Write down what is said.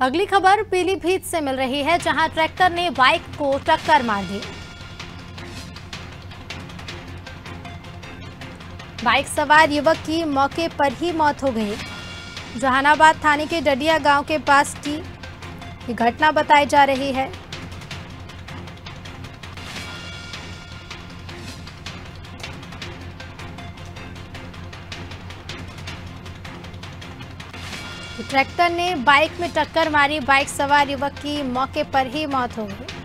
अगली खबर पीलीभीत से मिल रही है, जहाँ ट्रैक्टर ने बाइक को टक्कर मार दी। बाइक सवार युवक की मौके पर ही मौत हो गई। जहानाबाद थाने के डडिया गाँव के पास की घटना बताई जा रही है। ट्रैक्टर ने बाइक में टक्कर मारी। बाइक सवार युवक की मौके पर ही मौत हो गई।